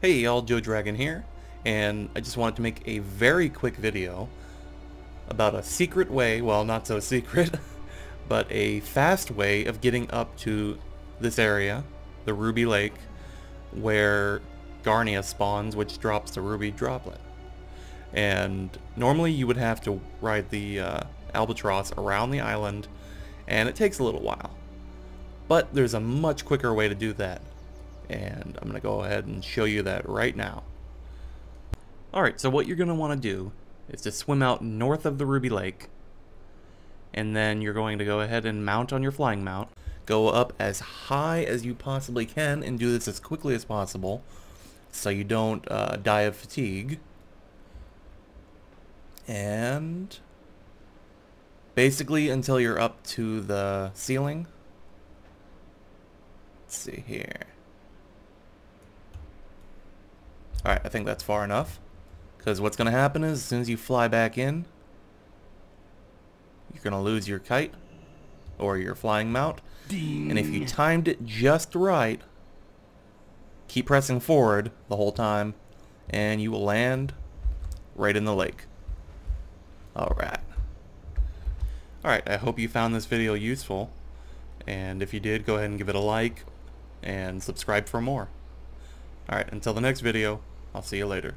Hey y'all, Joe Dragon here, and I just wanted to make a very quick video about a secret way, well not so secret, but a fast way of getting up to this area, the Ruby Lake, where Garnia spawns, which drops the Ruby Droplet. And normally you would have to ride the uh, Albatross around the island, and it takes a little while. But there's a much quicker way to do that and I'm going to go ahead and show you that right now. Alright, so what you're going to want to do is to swim out north of the Ruby Lake, and then you're going to go ahead and mount on your flying mount. Go up as high as you possibly can and do this as quickly as possible so you don't uh, die of fatigue. And basically until you're up to the ceiling. Let's see here. Alright, I think that's far enough. Because what's going to happen is, as soon as you fly back in, you're going to lose your kite, or your flying mount. Ding. And if you timed it just right, keep pressing forward the whole time, and you will land right in the lake. Alright. Alright, I hope you found this video useful. And if you did, go ahead and give it a like, and subscribe for more. Alright, until the next video, I'll see you later.